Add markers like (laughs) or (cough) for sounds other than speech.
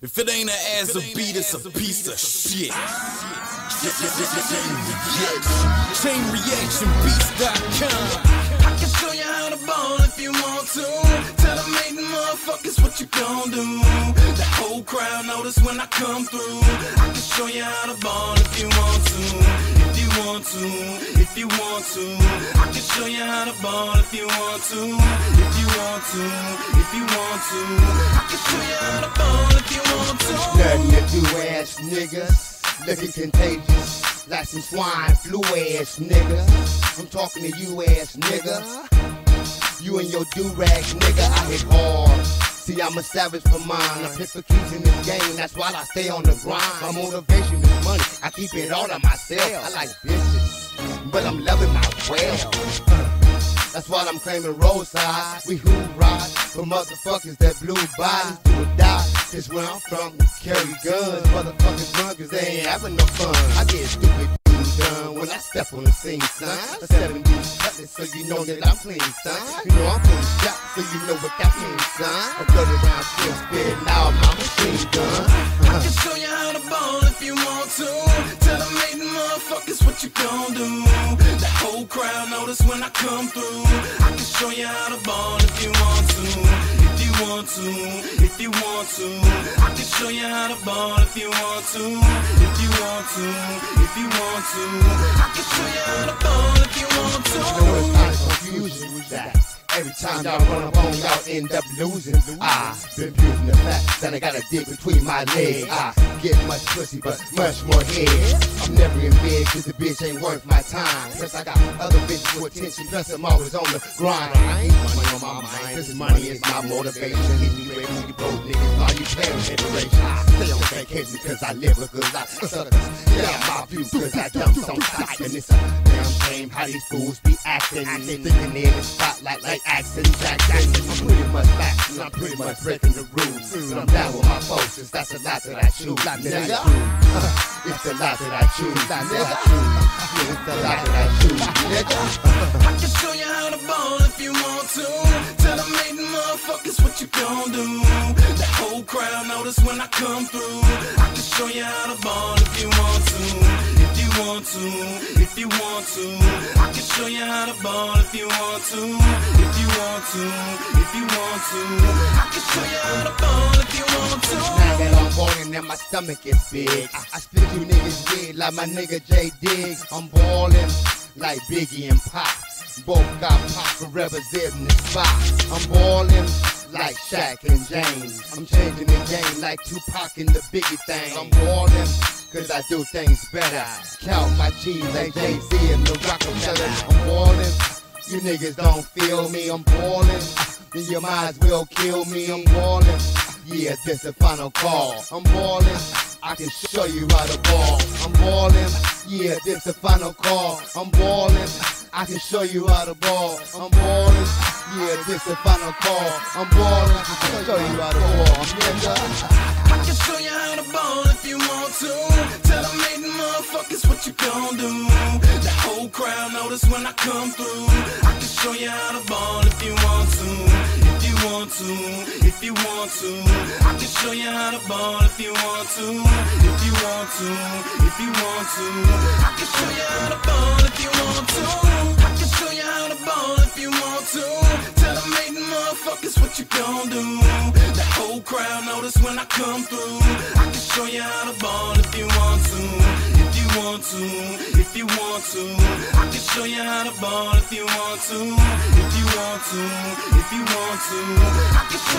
If it ain't an ass a beat, it's a piece of shit. ChainReactionBeats.com. I can show you how to ball if you want to. Tell them hating motherfuckers what you gon' do. The whole crowd notice when I come through. I can show you how to ball if you want to. If you want to, if you want to. I can show you how to ball if you want to. If you want to, if you want to. I can show you how to ball if you want to. Nothing to do, ass niggas. Looking contagious, like some swine flu ass niggas. I'm talking to you, ass nigga. You and your do-rag nigga, I hit hard. See, I'm a savage for mine. I'm keys in this game, that's why I stay on the grind. My motivation money, I keep it all to myself. I like bitches, but I'm loving my wealth. That's why I'm claiming roadside. We who ride for motherfuckers that blue bodies do or die. Cause where I'm from, we carry guns. Motherfuckers run cause they ain't having no fun. I get stupid when I step on the scene, son. A seven dudes cutlass so you know that I'm clean, son. You know I'm fully shot so you know what that means, son. A 30 round still spitting out my gon' do. Whole crowd notice when I come through. I can show you how to ball if you want to. If you want to, if you want to. I can show you how to ball if you want to. If you want to, if you want to. I can show you how to ball if you want to. You know of confusion with that? Every time y'all run up on y'all end up losing. I been abusing the fact that I got a dick between my legs. I get much pussy, but much more head. I'm never in bed cause the bitch ain't worth my time. Plus I got other bitches for attention, plus I'm always on the grind. I ain't money on my mind, cause money is my motivation. Hit me with you broke niggas while you playing generation. I stay on vacation cause I live a good life. Suckers, yeah, my view cause I dumps on sight. And it's a damn shame how these fools be acting. They thinking in the spotlight like accents, accents. I'm pretty much back and I'm pretty much breaking the rules. But I'm down with my folks, that's a lot that I choose. Nigga. (laughs) It's a lot that I choose. Nigga. It's a lot that I choose. Nigga. I can show you how to ball if you want to. Tell them hating motherfuckers what you gon' do. The whole crowd notice when I come through. I can show you how to ball to, if you want to. I can show you how to ball if you want to. If you want to, if you want to. I can show you how to ball if you want to. Now that I'm ballin' and my stomach is big. I, I spit you niggas dead like my nigga J Diggs. I'm ballin' like Biggie and Pop. Both got pop in the spot. I'm ballin' like Shaq and James. I'm changing the game like Tupac and the Biggie thing. I'm ballin' cause I do things better. Count my cheese like Jay-Z and the Roc-A-Fella. I'm ballin'. You niggas don't feel me, I'm ballin'. Then you might as well kill me, I'm ballin'. Yeah, this the final call. I'm ballin'. I can show you how to ball. I'm ballin'. Yeah, this the final call. I'm ballin'. I can show you how to ball. I'm ballin'. Yeah, this the final call. I'm ballin'. I can show you how to ball. I can show you how to ball you gon' do. The whole crowd notice when I come through. I can show you how to ball if you want to. If you want to, if you want to. I can show you how to ball if you want to. If you want to, if you want to. I can show you how to ball if you want to. I can show you how to ball if you want to. Tell them hating motherfuckers what you gon' do. The whole crowd notice when I come through. I can show you how to ball to, if you want to. I can show you how to ball if you want to. If you want to, if you want to. I can show